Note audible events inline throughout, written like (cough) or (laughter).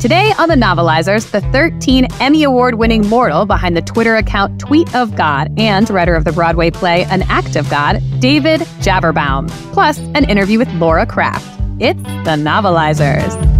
Today on The Novelizers, the 13 Emmy Award winning mortal behind the Twitter account Tweet of God and writer of the Broadway play An Act of God, David Javerbaum, plus an interview with Laura Krafft. It's The Novelizers.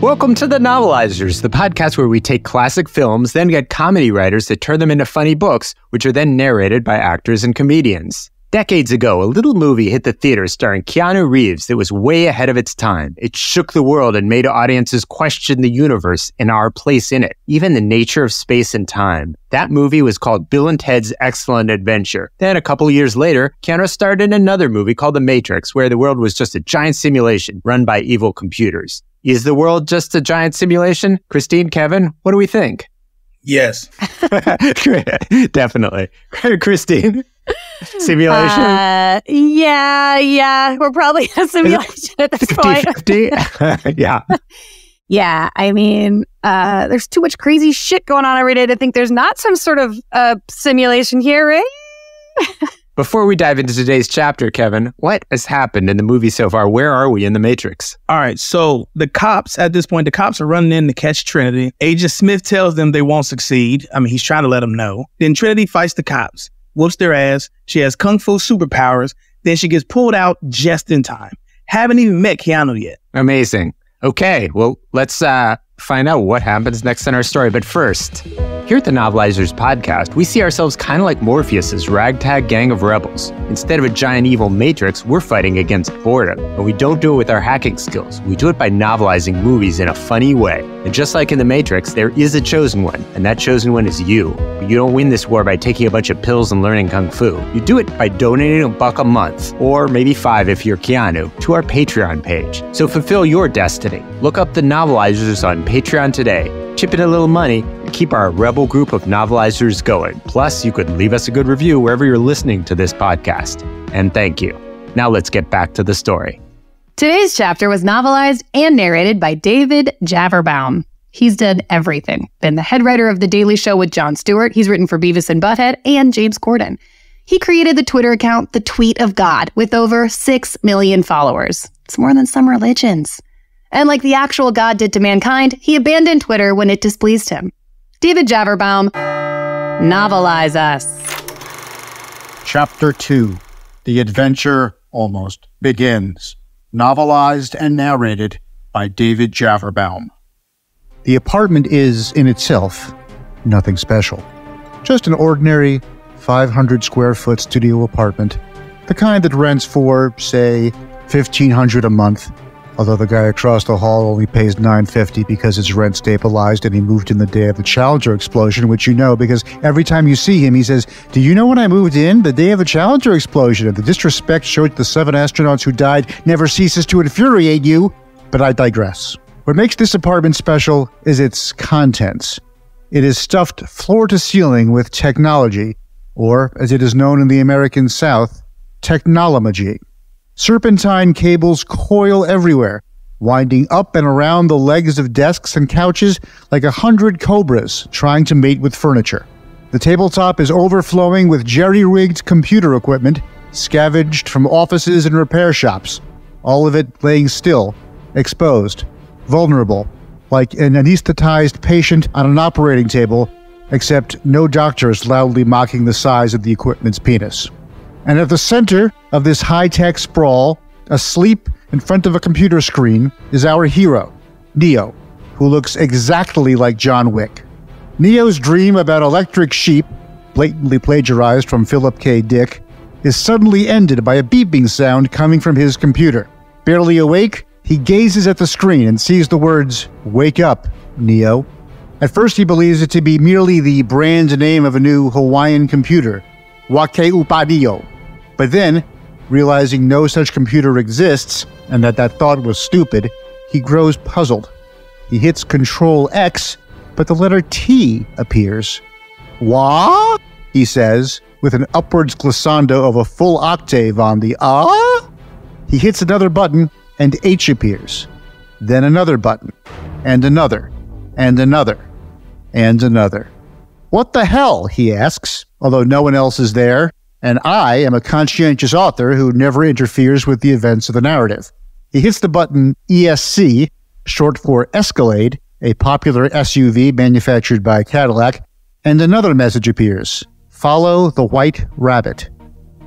Welcome to The Novelizers, the podcast where we take classic films, then get comedy writers to turn them into funny books, which are then narrated by actors and comedians. Decades ago, a little movie hit the theaters starring Keanu Reeves that was way ahead of its time. It shook the world and made audiences question the universe and our place in it, even the nature of space and time. That movie was called Bill and Ted's Excellent Adventure. Then, a couple years later, Keanu starred in another movie called The Matrix, where the world was just a giant simulation run by evil computers. Is the world just a giant simulation? Christine, Kevin, what do we think? Yes. (laughs) Definitely. (laughs) Christine, simulation? Uh, yeah, yeah. We're probably a simulation at this point. 50-50? (laughs) yeah. Yeah, I mean, uh, there's too much crazy shit going on every day to think there's not some sort of uh, simulation here, right? Before we dive into today's chapter, Kevin, what has happened in the movie so far? Where are we in the Matrix? All right. So the cops, at this point, the cops are running in to catch Trinity. Agent Smith tells them they won't succeed. I mean, he's trying to let them know. Then Trinity fights the cops, whoops their ass. She has kung fu superpowers. Then she gets pulled out just in time. Haven't even met Keanu yet. Amazing. Okay, well, let's uh, find out what happens next in our story. But first, here at the Novelizers podcast, we see ourselves kind of like Morpheus's ragtag gang of rebels. Instead of a giant evil matrix, we're fighting against boredom. And we don't do it with our hacking skills. We do it by novelizing movies in a funny way. And just like in the Matrix, there is a chosen one, and that chosen one is you. But you don't win this war by taking a bunch of pills and learning kung fu. You do it by donating a buck a month, or maybe five if you're Keanu, to our Patreon page. So fulfill your destiny. Look up the Novelizers on Patreon today. Chip in a little money keep our rebel group of novelizers going. Plus, you could leave us a good review wherever you're listening to this podcast. And thank you. Now let's get back to the story. Today's chapter was novelized and narrated by David Javerbaum. He's done everything. Been the head writer of The Daily Show with Jon Stewart. He's written for Beavis and Butthead and James Corden. He created the Twitter account The Tweet of God with over 6 million followers. It's more than some religions. And like the actual God did to mankind, he abandoned Twitter when it displeased him. David Javerbaum, novelize us. Chapter 2 The Adventure Almost begins. Novelized and narrated by David Javerbaum. The apartment is, in itself, nothing special. Just an ordinary 500 square foot studio apartment, the kind that rents for, say, 1500 a month although the guy across the hall only pays 950 because his rent stabilized and he moved in the day of the Challenger explosion, which you know because every time you see him, he says, Do you know when I moved in? The day of the Challenger explosion. And the disrespect showed to the seven astronauts who died never ceases to infuriate you. But I digress. What makes this apartment special is its contents. It is stuffed floor to ceiling with technology, or as it is known in the American South, technology. Serpentine cables coil everywhere, winding up and around the legs of desks and couches like a hundred cobras trying to mate with furniture. The tabletop is overflowing with jerry rigged computer equipment, scavenged from offices and repair shops, all of it laying still, exposed, vulnerable, like an anesthetized patient on an operating table, except no doctor is loudly mocking the size of the equipment's penis. And at the center of this high tech sprawl, asleep in front of a computer screen, is our hero, Neo, who looks exactly like John Wick. Neo's dream about electric sheep, blatantly plagiarized from Philip K. Dick, is suddenly ended by a beeping sound coming from his computer. Barely awake, he gazes at the screen and sees the words, Wake up, Neo. At first, he believes it to be merely the brand name of a new Hawaiian computer, Wake Upadio. But then, realizing no such computer exists and that that thought was stupid, he grows puzzled. He hits Control X, but the letter T appears. Wah? He says, with an upwards glissando of a full octave on the ah. He hits another button, and H appears. Then another button, and another, and another, and another. What the hell? he asks, although no one else is there, and I am a conscientious author who never interferes with the events of the narrative. He hits the button ESC, short for Escalade, a popular SUV manufactured by Cadillac, and another message appears Follow the White Rabbit.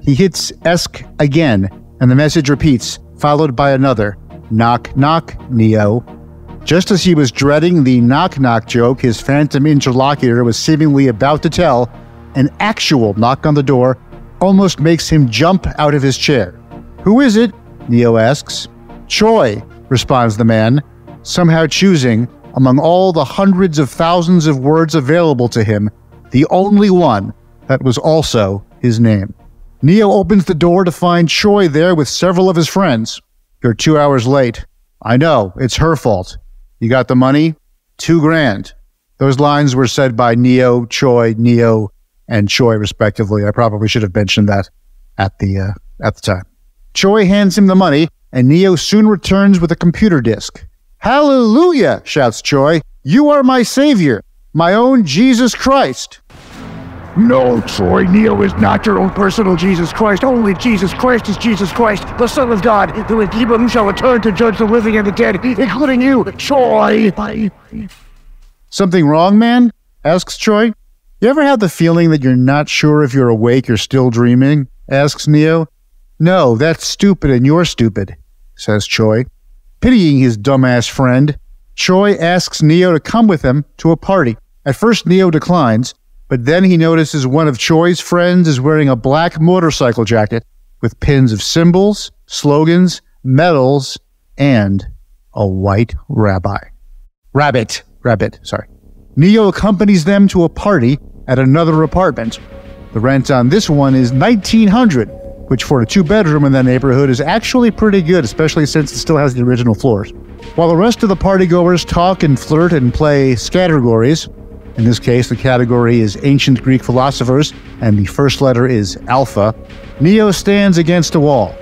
He hits ESC again, and the message repeats, followed by another Knock, knock, Neo. Just as he was dreading the knock knock joke his phantom interlocutor was seemingly about to tell, an actual knock on the door almost makes him jump out of his chair. Who is it? Neo asks. Choi, responds the man, somehow choosing, among all the hundreds of thousands of words available to him, the only one that was also his name. Neo opens the door to find Choi there with several of his friends. You're two hours late. I know, it's her fault. You got the money? Two grand. Those lines were said by Neo, Choi, Neo, and Choi, respectively. I probably should have mentioned that at the uh, at the time. Choi hands him the money, and Neo soon returns with a computer disk. Hallelujah! shouts Choi. You are my savior, my own Jesus Christ. No, Troy, Neo is not your own personal Jesus Christ. Only Jesus Christ is Jesus Christ, the Son of God, the Redeemer demon shall return to judge the living and the dead, including you, Troy. Something wrong, man? asks Choi. You ever have the feeling that you're not sure if you're awake or still dreaming? asks Neo. No, that's stupid and you're stupid, says Choi. Pitying his dumbass friend, Choi asks Neo to come with him to a party. At first, Neo declines, but then he notices one of Choi's friends is wearing a black motorcycle jacket with pins of symbols, slogans, medals, and a white rabbi. Rabbit. Rabbit, sorry. Neo accompanies them to a party at another apartment. The rent on this one is 1900 which for a two bedroom in that neighborhood is actually pretty good, especially since it still has the original floors. While the rest of the partygoers talk and flirt and play categories, in this case, the category is ancient Greek philosophers, and the first letter is alpha. Neo stands against a wall,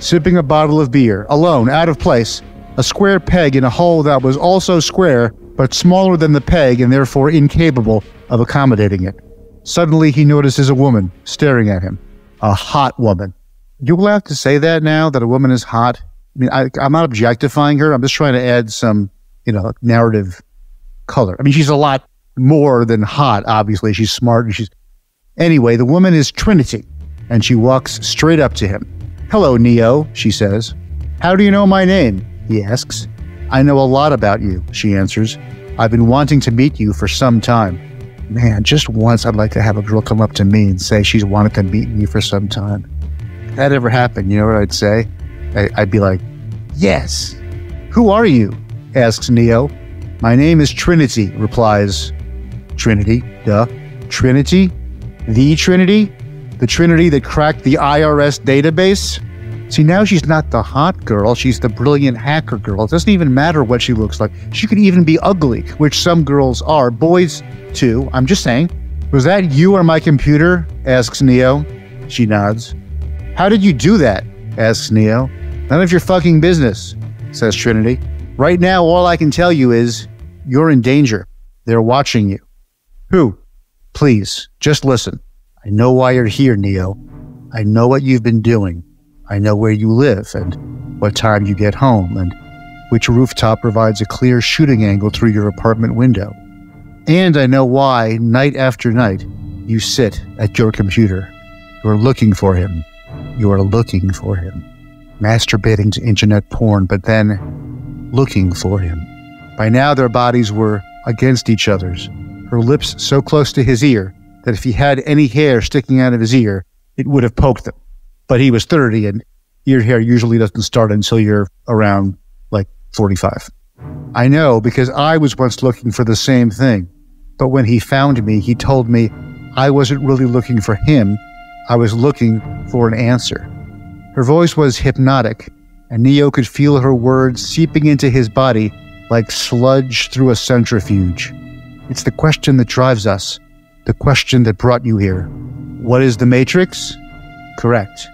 sipping a bottle of beer, alone, out of place, a square peg in a hole that was also square, but smaller than the peg and therefore incapable of accommodating it. Suddenly, he notices a woman staring at him. A hot woman. You will have to say that now, that a woman is hot? I mean, I, I'm not objectifying her. I'm just trying to add some, you know, narrative color. I mean, she's a lot more than hot, obviously. She's smart and she's. Anyway, the woman is Trinity, and she walks straight up to him. Hello, Neo, she says. How do you know my name? He asks. I know a lot about you, she answers. I've been wanting to meet you for some time. Man, just once I'd like to have a girl come up to me and say she's wanted to meet me for some time. If that ever happened, you know what I'd say? I'd be like, Yes. Who are you? asks Neo. My name is Trinity, replies Trinity, duh. Trinity? The Trinity? The Trinity that cracked the IRS database? See, now she's not the hot girl, she's the brilliant hacker girl. It doesn't even matter what she looks like. She could even be ugly, which some girls are. Boys, too. I'm just saying. Was that you or my computer? asks Neo. She nods. How did you do that? asks Neo. None of your fucking business, says Trinity. Right now, all I can tell you is you're in danger. They're watching you. Who? Please, just listen. I know why you're here, Neo. I know what you've been doing. I know where you live and what time you get home and which rooftop provides a clear shooting angle through your apartment window. And I know why, night after night, you sit at your computer. You're looking for him. You are looking for him. Masturbating to internet porn, but then looking for him. By now, their bodies were against each other's, her lips so close to his ear that if he had any hair sticking out of his ear, it would have poked them. But he was 30, and ear hair usually doesn't start until you're around like 45. I know because I was once looking for the same thing. But when he found me, he told me I wasn't really looking for him. I was looking for an answer. Her voice was hypnotic, and Neo could feel her words seeping into his body like sludge through a centrifuge. It's the question that drives us, the question that brought you here. What is the Matrix? Correct.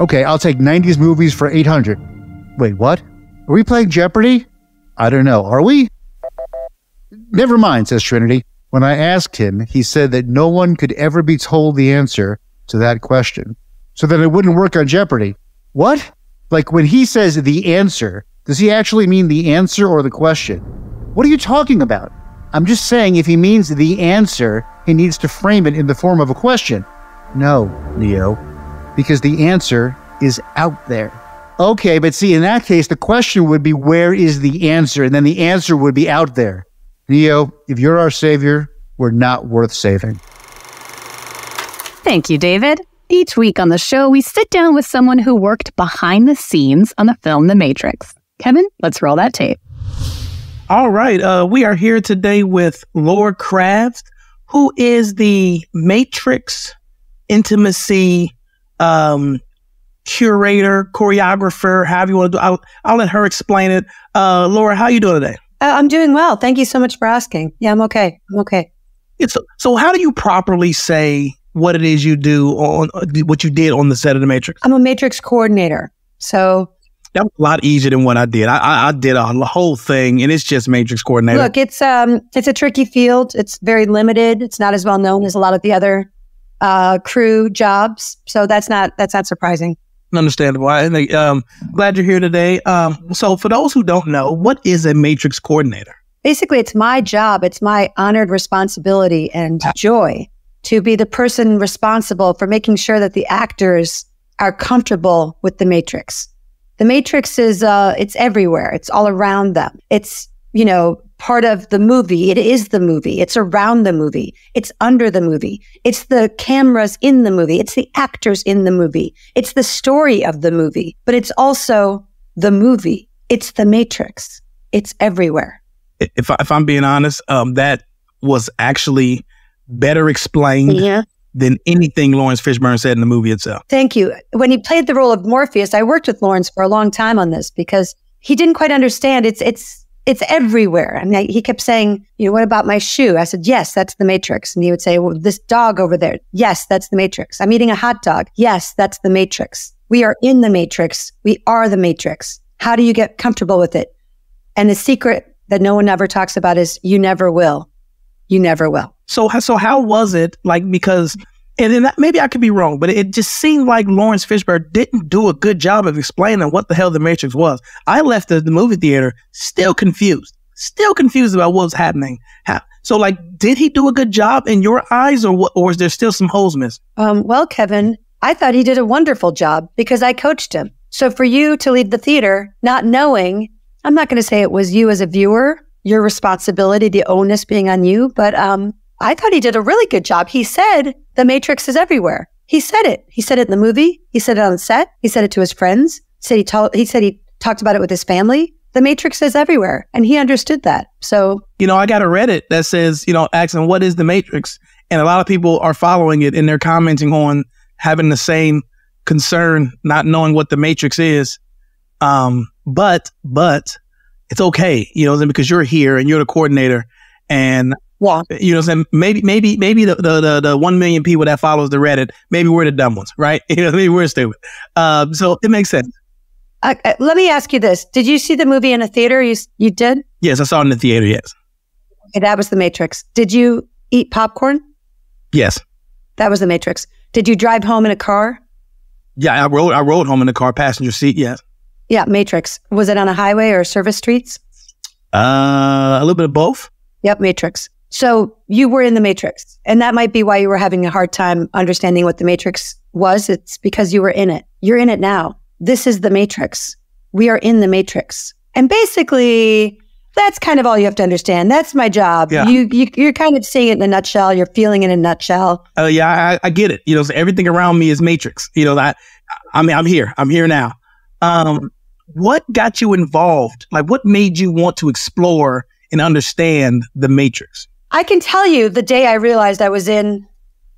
Okay, I'll take 90s movies for 800. Wait, what? Are we playing Jeopardy? I don't know. Are we? Never mind, says Trinity. When I asked him, he said that no one could ever be told the answer to that question. So that it wouldn't work on Jeopardy. What? Like when he says the answer, does he actually mean the answer or the question? What are you talking about? I'm just saying if he means the answer, he needs to frame it in the form of a question. No, Neo, because the answer is out there. Okay, but see, in that case, the question would be where is the answer? And then the answer would be out there. Neo, if you're our savior, we're not worth saving. Thank you, David. Each week on the show, we sit down with someone who worked behind the scenes on the film The Matrix. Kevin, let's roll that tape. All right. Uh, we are here today with Laura Krafft, who is the Matrix intimacy um, curator, choreographer, however you want to do. I'll, I'll let her explain it. Uh, Laura, how you doing today? Uh, I'm doing well. Thank you so much for asking. Yeah, I'm okay. I'm okay. It's, so, how do you properly say what it is you do on what you did on the set of The Matrix? I'm a matrix coordinator. So That was a lot easier than what I did. I, I, I did a whole thing, and it's just Matrix coordinator. look, it's um it's a tricky field. It's very limited. It's not as well known as a lot of the other uh, crew jobs. So that's not that's not surprising. Understandable. I think, um, glad you're here today. Um, so, for those who don't know, what is a Matrix coordinator? Basically, it's my job. It's my honored responsibility and joy to be the person responsible for making sure that the actors are comfortable with the matrix. The matrix is uh it's everywhere. It's all around them. It's, you know, part of the movie. It is the movie. It's around the movie. It's under the movie. It's the cameras in the movie. It's the actors in the movie. It's the story of the movie, but it's also the movie. It's the matrix. It's everywhere. If, I, if I'm being honest, um, that was actually better explained Yeah. than anything Laurence Fishburne said in the movie itself. Thank you. When he played the role of Morpheus, I worked with Lawrence for a long time on this because he didn't quite understand. It's it's it's everywhere. And I, he kept saying, you know, what about my shoe? I said, yes, that's the Matrix. And he would say, well, this dog over there. Yes, that's the Matrix. I'm eating a hot dog. Yes, that's the Matrix. We are in the Matrix. We are the Matrix. How do you get comfortable with it? And the secret that no one ever talks about is you never will. You never will. So, so how was it like? Because, and then that, maybe I could be wrong, but it just seemed like Laurence Fishburne didn't do a good job of explaining what the hell the Matrix was. I left the, the movie theater still confused, still confused about what was happening. How, so, like, did he do a good job in your eyes, or what? Or is there still some holes missing? Um, well, Kevin, I thought he did a wonderful job because I coached him. So for you to leave the theater not knowing, I'm not going to say it was you as a viewer, your responsibility, the onus being on you, but um, I thought he did a really good job. He said the Matrix is everywhere. He said it. He said it in the movie. He said it on set. He said it to his friends. He said he told. He said he talked about it with his family. The Matrix is everywhere, and he understood that. So You know, I got a Reddit that says, you know, asking what is the Matrix, and a lot of people are following it and they're commenting on having the same concern, not knowing what the Matrix is. Um, but but it's okay, you know, because you're here and you're the coordinator, and yeah, you know, what I'm saying maybe maybe maybe the, the the the one million people that follows the Reddit, maybe we're the dumb ones, right? (laughs) You know, maybe we're stupid. Um, so it makes sense. uh, let me ask you this: Did you see the movie in a theater? You you did. Yes, I saw it in the theater. Yes, Okay, that was the Matrix. Did you eat popcorn? yes, That was the Matrix. Did you drive home in a car? yeah. I rode I rode home in the car, passenger seat. Yes, Yeah, Matrix. Was it on a highway or service streets? uh, a little bit of both. Yep, Matrix. So you were in the Matrix, and that might be why you were having a hard time understanding what the Matrix was. It's because you were in it. You're in it now. This is the Matrix. We are in the Matrix, and basically, that's kind of all you have to understand. That's my job. Yeah. You, you you're kind of seeing it in a nutshell. You're feeling it in a nutshell. Uh, yeah, I, I get it. You know, so everything around me is Matrix. You know, I, I mean, I'm here. I'm here now. Um, what got you involved? Like, what made you want to explore and understand the Matrix? I can tell you the day I realized I was in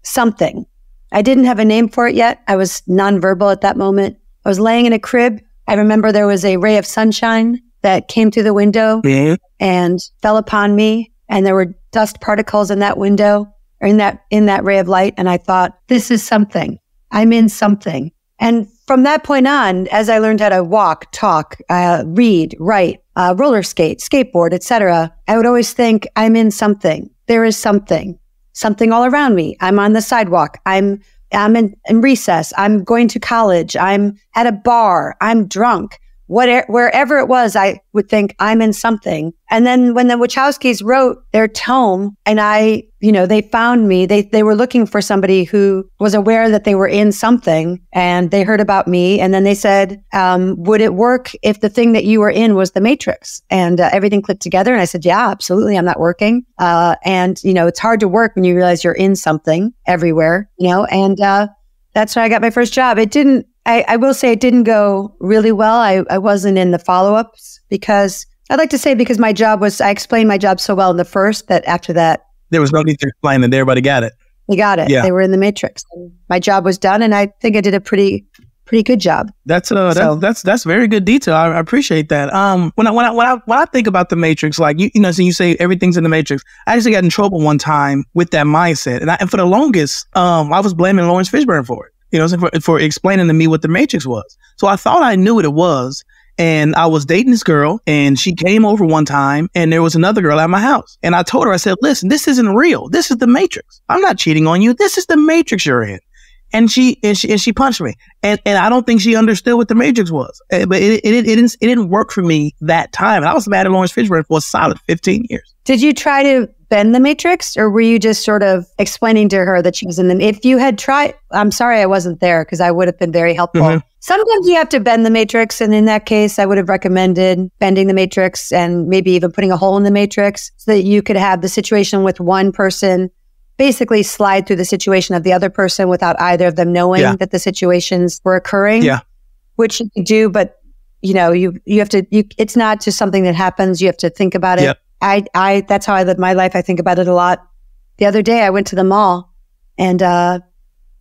something. I didn't have a name for it yet. I was nonverbal at that moment. I was laying in a crib. I remember there was a ray of sunshine that came through the window Mhm. and fell upon me and there were dust particles in that window or in that in that ray of light and i thought this is something i'm in something and from that point on as i learned how to walk talk uh, read write uh, roller skate skateboard etc i would always think i'm in something. There is something. Something all around me. I'm on the sidewalk. I'm i'm in, in recess. I'm going to college. I'm at a bar. I'm drunk whatever, wherever it was, I would think I'm in something. And then when the Wachowskis wrote their tome and I, you know, they found me, they, they were looking for somebody who was aware that they were in something and they heard about me. And then they said, um, would it work if the thing that you were in was the matrix and uh, everything clicked together? And I said, yeah, absolutely. I'm not working. Uh, and you know, it's hard to work when you realize you're in something everywhere, you know, and, uh, that's where I got my first job. It didn't, I, I will say it didn't go really well. I, I wasn't in the follow ups because I'd like to say because my job was, I explained my job so well in the first that after that, There was no need to explain it. Everybody got it. they got it. Yeah. They were in the matrix. My job was done and I think I did a pretty, pretty good job. That's uh, that's, So- that's that's very good detail. I, I appreciate that. Um, when I when I when I when I think about the Matrix, like you you know, so you say everything's in the Matrix. I actually got in trouble one time with that mindset, and, I, and for the longest, um, I was blaming Laurence Fishburne for it. You know, for for explaining to me what the Matrix was. So I thought I knew what it was. And I was dating this girl, and she came over one time, and there was another girl at my house. And I told her, I said, "Listen, this isn't real. This is the Matrix. I'm not cheating on you. This is the Matrix you're in." And she and she and she punched me, and and I don't think she understood what the Matrix was. Eh, But it it, it didn't it didn't work for me that time. And I was mad at Laurence Fishburne for a solid 15 years. Did you try to bend the matrix or were you just sort of explaining to her that she was in the, if you had tried, I'm sorry I wasn't there because I would have been very helpful. Mhm. Sometimes you have to bend the matrix. And in that case, I would have recommended bending the matrix and maybe even putting a hole in the matrix so that you could have the situation with one person basically slide through the situation of the other person without either of them knowing Yeah. that the situations were occurring. Yeah. Which you do, but you know, you you have to you it's not just something that happens. You have to think about it. Yep. I I that's how I live my life. I think about it a lot. The other day I went to the mall and uh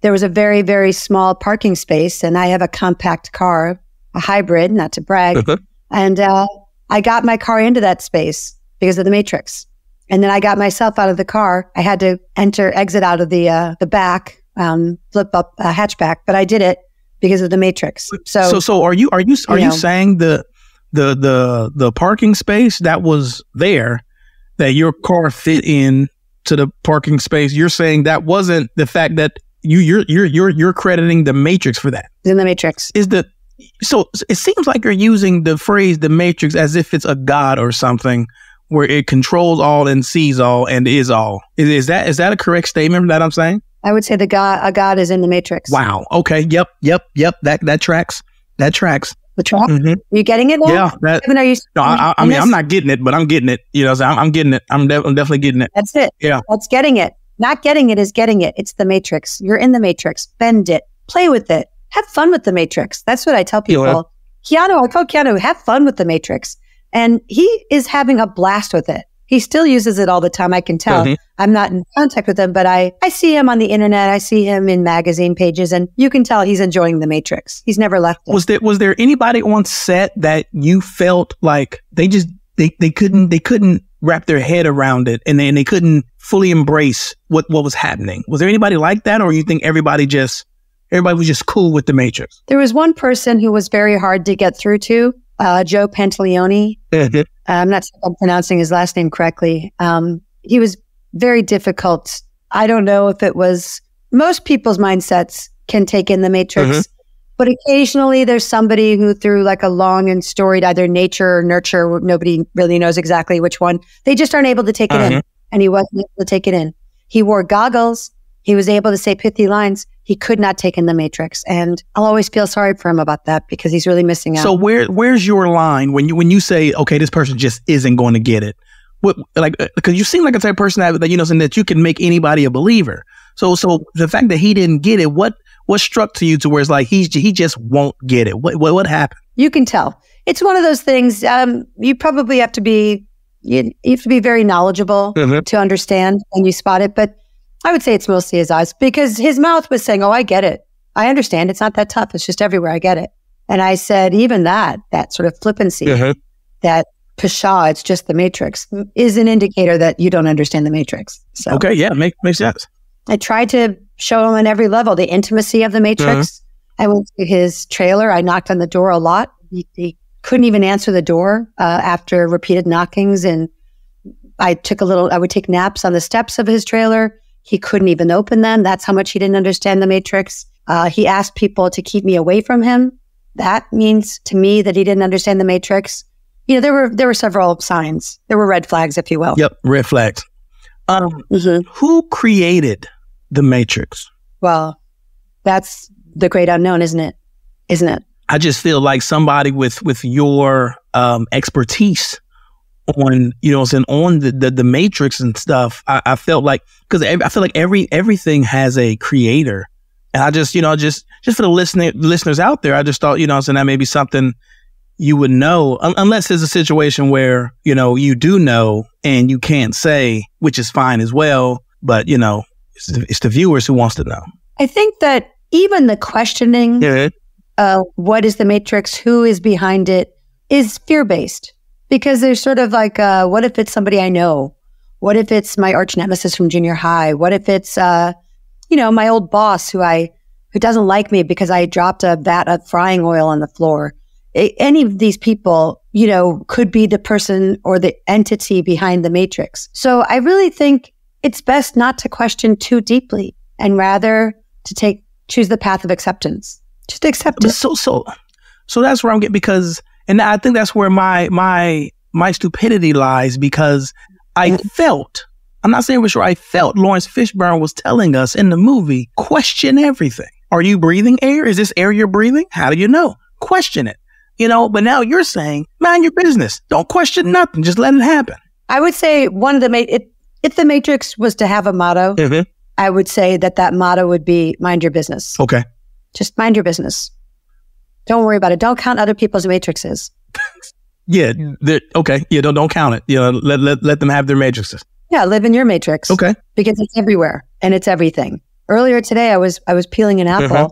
there was a very, very small parking space and I have a compact car, a hybrid, not to brag. Uh-huh. And uh I got my car into that space because of the matrix. And then I got myself out of the car. I had to enter, exit out of the uh, the back, um, flip up uh, hatchback, but I did it because of the matrix. So, So so are you are you are you you saying the the the the parking space that was there that your car fit in to the parking space? You're saying that wasn't the fact that you you're you're you're you're crediting the Matrix for that. in the matrix. is the so it seems like you're using the phrase the matrix as if it's a god or something where it controls all and sees all and is all is, is that is that a correct statement that i'm saying I would say the God, a God is in the matrix. wow okay yep yep yep that that tracks that tracks The trap. Mhm. You getting it now? yeah that Kevin, are you? no, I, I- mean this? i'm not getting it but i'm getting it you know I'm, I'm getting it i'm, de- I'm definitely getting it That's it. Yeah. That's getting it. Not getting it is getting it. It's the matrix. You're in the matrix. Bend it. Play with it. Have fun with the matrix. That's what I tell people. Yeah. Keanu, I told Keanu, have fun with the matrix. And he is having a blast with it. He still uses it all the time. I can tell. Mhm. I'm not in contact with him, but I, I see him on the internet. I see him in magazine pages and you can tell he's enjoying the matrix. He's never left it. was there was there anybody on set that you felt like they just they, they couldn't they couldn't wrap their head around it and they, and they couldn't fully embrace what what was happening was there anybody like that or you think everybody just everybody was just cool with the matrix There was one person who was very hard to get through to, uh, Joe Pantaleone. Uh, I'm not I'm pronouncing his last name correctly. Um, he was very difficult. I don't know if it was most people's mindsets can take in the matrix, but occasionally there's somebody who, through like a long and storied either nature or nurture, nobody really knows exactly which one, they just aren't able to take it in. Mhm. And he wasn't able to take it in. He wore goggles. He was able to say pithy lines. He could not take in the matrix. And I'll always feel sorry for him about that because he's really missing out. so where where's your line when you when you say okay this person just isn't going to get it what like because you seem like a type of person that, that you know saying that you can make anybody a believer so so the fact that he didn't get it what what struck to you to where it's like he's he just won't get it what what, what happened You can tell. It's one of those things. Um, you probably have to be you, you have to be very knowledgeable Mhm. to understand and you spot it. But I would say it's mostly his eyes because his mouth was saying, "Oh, I get it. I understand. It's not that tough. It's just everywhere. I get it." And I said, even that, that sort of flippancy, that pshaw, it's just the matrix, is an indicator that you don't understand the matrix. So Okay, yeah, make makes sense. I tried to show him on every level the intimacy of the Matrix. I went to his trailer. I knocked on the door a lot. He, he couldn't even answer the door uh, after repeated knockings. And I took a little, I would take naps on the steps of his trailer. He couldn't even open them. That's how much he didn't understand the Matrix. Uh, he asked people to keep me away from him. That means to me that he didn't understand the Matrix. You know, there were there were several signs. There were red flags, if you will. Yep, red flags. Um, Mhm. who created the Matrix? Well, that's the great unknown, isn't it? Isn't it? I just feel like somebody with with your um, expertise on you know what I'm saying on the, the the matrix and stuff. I, I felt like because I feel like every everything has a creator, and I just you know just just for the listening listeners out there, I just thought you know what I'm saying that may be something you would know un- unless there's a situation where you know you do know and you can't say, which is fine as well. But you know it's the, it's the viewers who wants to know. I think that even the questioning, Yeah. uh, what is the matrix, who is behind it, is fear based because there's sort of like, uh, what if it's somebody I know? What if it's my arch nemesis from junior high? What if it's, uh, you know, my old boss who I who doesn't like me because I dropped a vat of frying oil on the floor? A- any of these people, you know, could be the person or the entity behind the matrix. So I really think it's best not to question too deeply and rather to take choose the path of acceptance. Just accept it. so so so that's where I'm getting because and I think that's where my my my stupidity lies because I mm. felt I'm not saying for sure I felt Laurence Fishburne was telling us in the movie question everything. Are you breathing air? Is this air you're breathing? How do you know? Question it. You know, but now you're saying mind your business. Don't question nothing. Just let it happen. I would say one of the ma- it, if the Matrix was to have a motto, mm-hmm. I would say that that motto would be mind your business. Okay. Just mind your business. Don't worry about it. Don't count other people's matrices. Yeah. the- okay. Yeah. Don't don't count it. You know, let let, let them have their matrices. Yeah, live in your matrix. Okay. because it's everywhere and it's everything. Earlier today, I was I was peeling an apple, Uh-huh.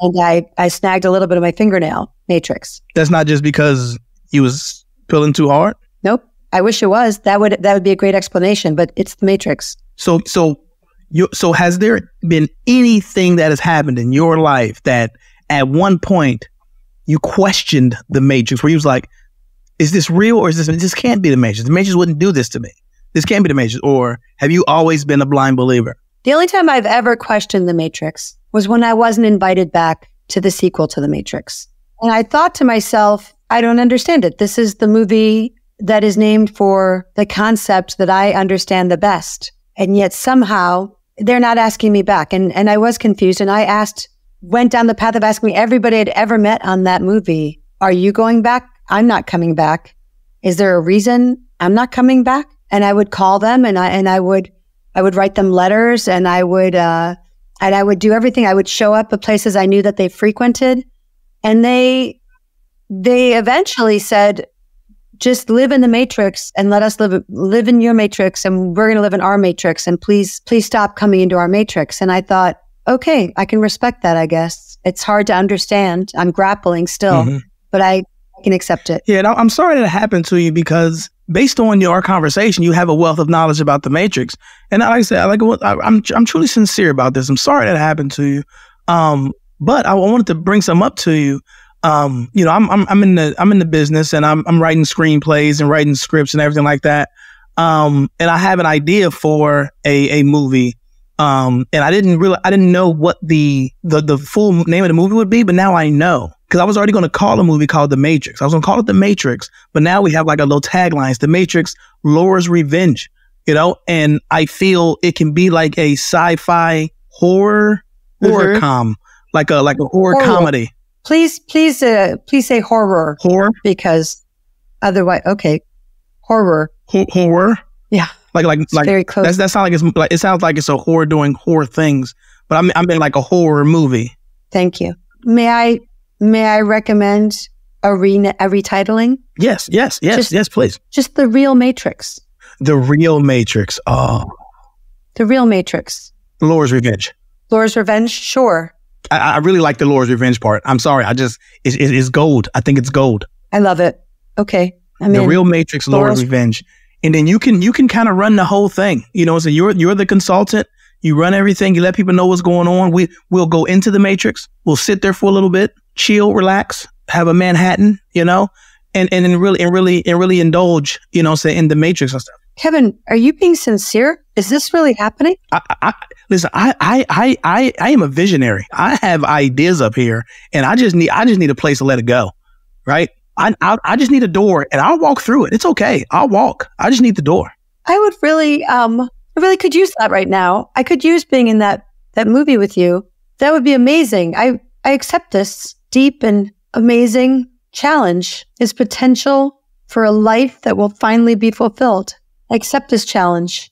and I I snagged a little bit of my fingernail matrix. That's not just because you was pulling too hard. Nope. I wish it was. That would that would be a great explanation, but it's the matrix. So so you so has there been anything that has happened in your life that at one point you questioned the matrix where you was like, is this real or is this this can't be the matrix? The matrix wouldn't do this to me. This can't be the matrix. Or have you always been a blind believer? The only time I've ever questioned the Matrix was when I wasn't invited back to the sequel to the Matrix. And I thought to myself, I don't understand it. This is the movie that is named for the concept that I understand the best. And yet somehow they're not asking me back. And, and I was confused. And I asked, went down the path of asking everybody I'd ever met on that movie, are you going back? I'm not coming back. Is there a reason I'm not coming back? And I would call them and I, and I would, I would write them letters and I would, uh, and I would do everything. I would show up at places I knew that they frequented and they, they eventually said, just live in the matrix and let us live, live in your matrix and we're going to live in our matrix and please, please stop coming into our matrix. And I thought, okay, I can respect that, I guess. It's hard to understand. I'm grappling still, Mhm. but I, can accept it. Yeah, I'm sorry that it happened to you because based on your conversation, you have a wealth of knowledge about the Matrix. And like I said, I like I'm I'm truly sincere about this. I'm sorry that it happened to you. Um, but I wanted to bring some up to you. Um, you know, I'm I'm I'm in the I'm in the business and I'm I'm writing screenplays and writing scripts and everything like that. Um, and I have an idea for a a movie. Um, and I didn't really, I didn't know what the, the, the full name of the movie would be, but now I know. Cause I was already going to call a movie called The Matrix. I was going to call it The Matrix, but now we have like a little tagline. The Matrix, Laura's Revenge, you know, and I feel it can be like a sci-fi horror, horror Mhm. com, like a, like a horror Horror. comedy. Please, please, uh, please say horror Horror, because otherwise, okay, horror. Ho- horror. Yeah. Like, like, It's like, very close. that's, that sounds like it's like, it sounds like it's a horror doing horror things, but I'm, I'm in like a horror movie. Thank you. May I, may I recommend a re a retitling? Yes, yes, yes, Just- yes, please. Just the real Matrix. The real Matrix. Oh, The real Matrix. Laura's Revenge. Laura's Revenge. Sure, I, I really like the Laura's Revenge part. I'm sorry. I just, it's, it's gold. I think it's gold. I love it. Okay, I mean, the real Matrix of Laurel's- Revenge. And then you can you can kind of run the whole thing. You know, so you're you're the consultant. You run everything. You let people know what's going on. We we'll go into the Matrix. We'll sit there for a little bit, chill, relax, have a Manhattan. You know, and and then really and really and really indulge. You know, say in the Matrix and stuff. Kevin, are you being sincere? Is this really happening? I, I listen. I, I I I I am a visionary. I have ideas up here, and I just need I just need a place to let it go. Right. I I, I just need a door, and I'll walk through it. It's okay. I'll walk. I just need the door. I would really, um, I really could use that right now. I could use being in that that movie with you. That would be amazing. I I accept this deep and amazing challenge. Is potential for a life that will finally be fulfilled. I accept this challenge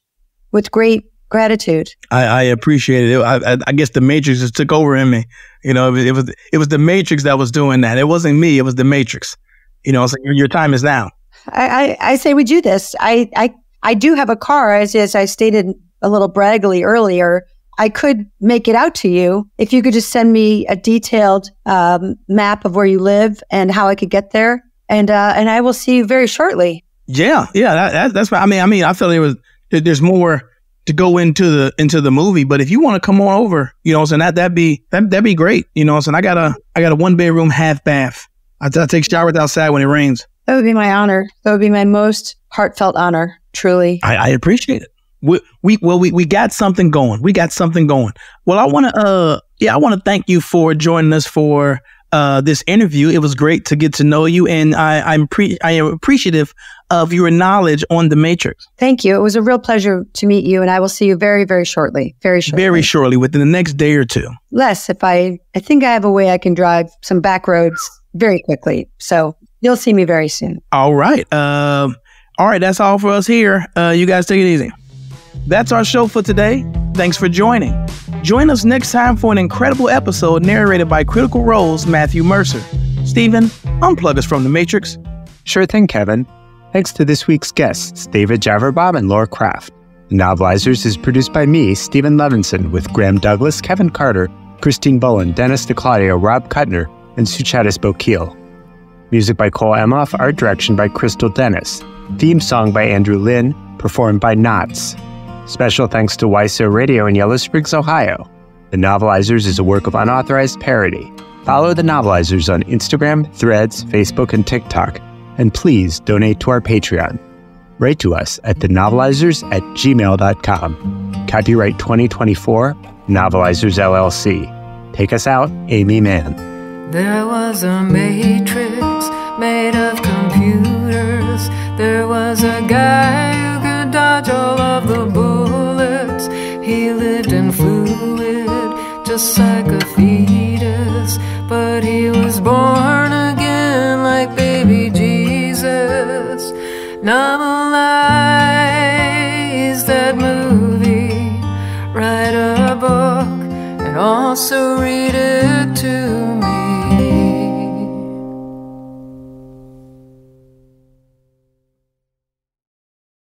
with great gratitude. I, I appreciate it. I, I, I guess the Matrix just took over in me. You know, it it was it was the Matrix that was doing that. It wasn't me. It was the Matrix. You know, so your, your time is now. I, I, I say we do this. I, I, I do have a car, as, as I stated a little braggily earlier. I could make it out to you if you could just send me a detailed um, map of where you live and how I could get there, and uh, and I will see you very shortly. Yeah, yeah. That, that, that's. what- I mean, I mean, I feel there was there's more to go into the into the movie. But if you want to come on over, you know, so that that'd be that that'd be great. You know, so I got a I got a one bedroom half bath. I, I take showers outside when it rains. That would be my honor. That would be my most heartfelt honor. Truly. I, I appreciate it. We, we well we, we got something going. We got something going. Well, I want to uh yeah, I want to thank you for joining us for uh this interview. It was great to get to know you and I I'm pre- I am appreciative of your knowledge on the Matrix. Thank you. It was a real pleasure to meet you, and I will see you very, very shortly. Very shortly. Very shortly within the next day or two. less if I I think I have a way I can drive some back roads very quickly. So you'll see me very soon. All right. Um all right, that's all for us here. Uh you guys take it easy. That's our show for today. Thanks for joining. Join us next time for an incredible episode narrated by Critical Role's Matthew Mercer. Stephen, unplug us from the Matrix. Sure thing, Kevin. Thanks to this week's guests, David Javerbaum and Laura Krafft. Novelizers is produced by me, Stephen Levinson, with Graham Douglas, Kevin Carter, Christine Bullen, Dennis DiClaudio, Rob Kutner, and Suchetas Bokil. Music by Cole Emoff, art direction by Crystal Dennis. Theme song by Andrew Lin, performed by Knotts. Special thanks to YSO Radio in Yellow Springs, Ohio. The Novelizers is a work of unauthorized parody. Follow the Novelizers on Instagram, Threads, Facebook, and TikTok. And please donate to our Patreon. Write to us at thenovelizers at gmail.com. Copyright 2024, Novelizers LLC. Take us out, Aimee Mann. There was a matrix made of computers. There was a guy who could dodge all of the bullets. He lived in fluid, just like a fetus. But he was born again like baby Jesus. Normalize that movie. Write a book and also read